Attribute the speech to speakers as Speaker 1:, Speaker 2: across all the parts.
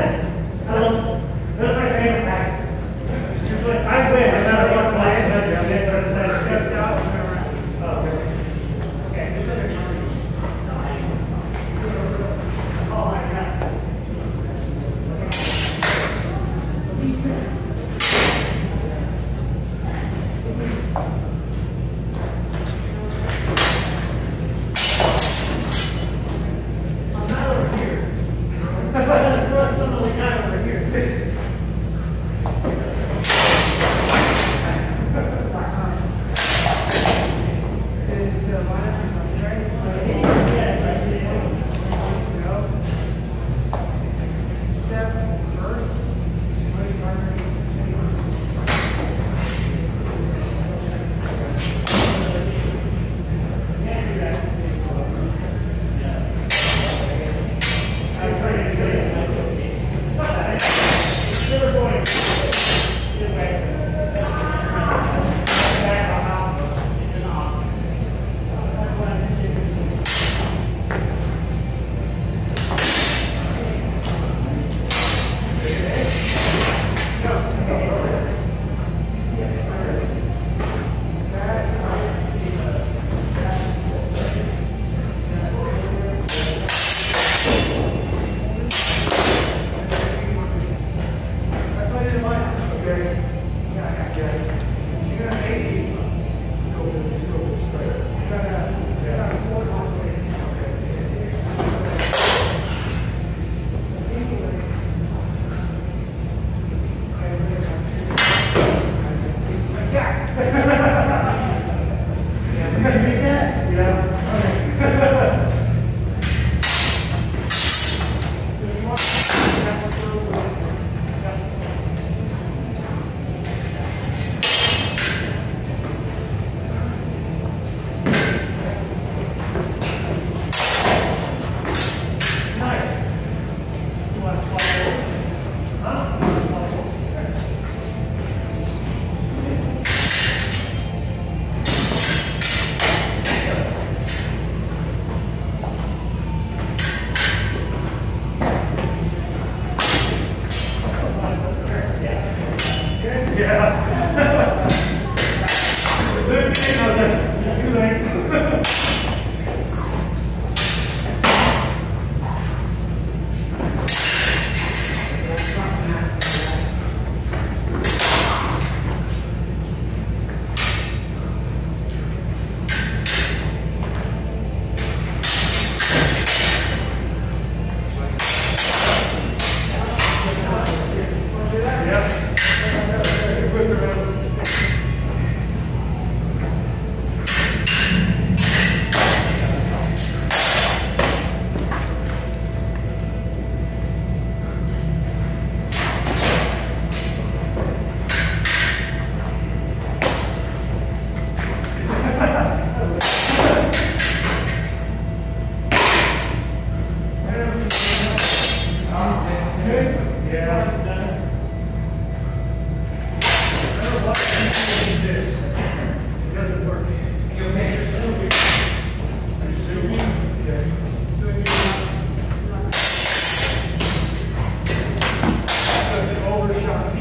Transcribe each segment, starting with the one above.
Speaker 1: Thank you.
Speaker 2: Yeah.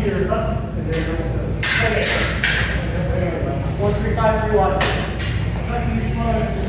Speaker 2: computer up. Okay. One, three, five, three, one. That's a new slow.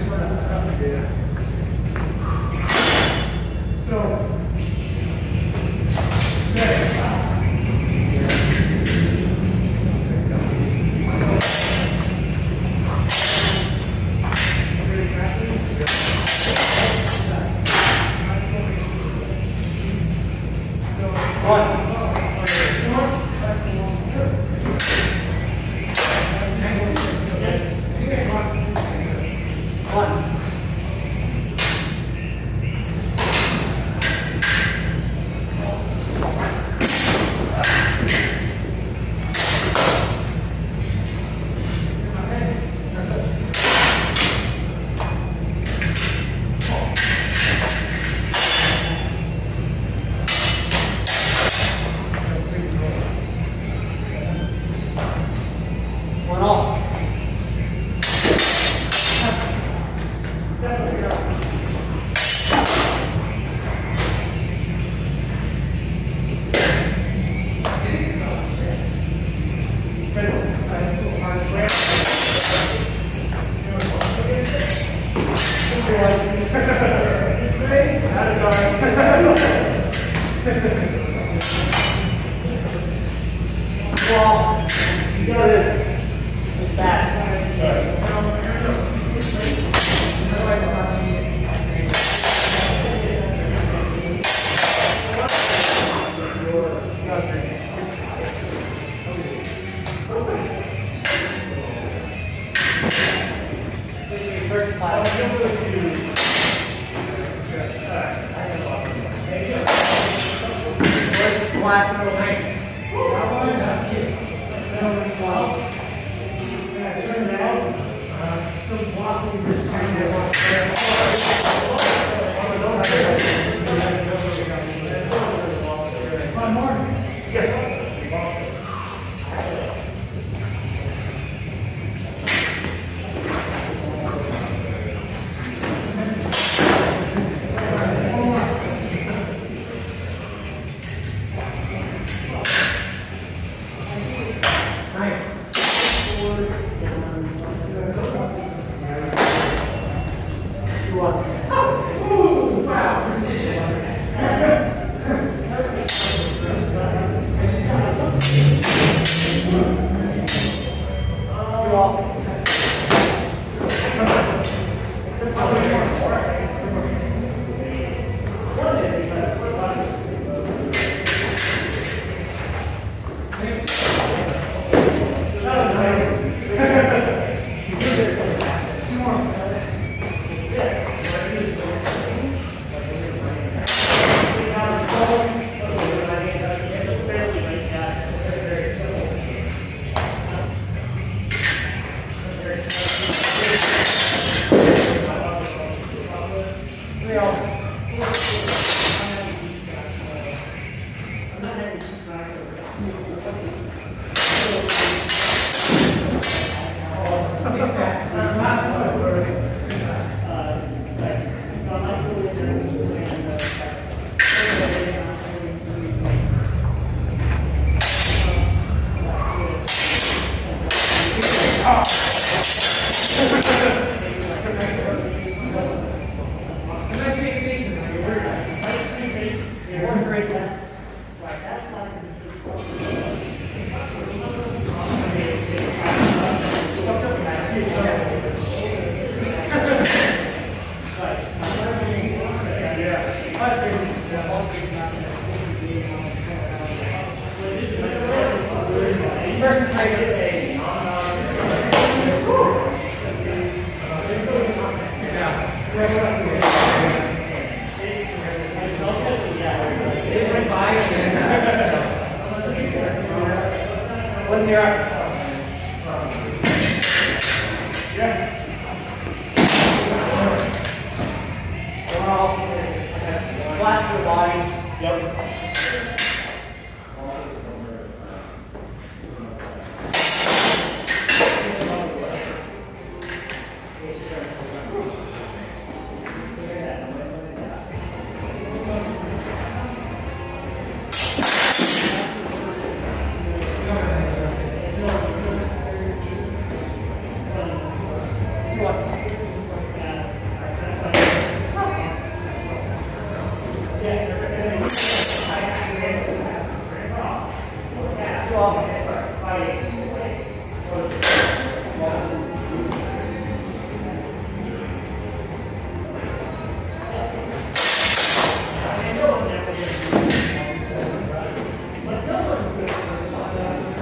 Speaker 2: Ha ha ha ha!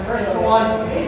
Speaker 2: First one.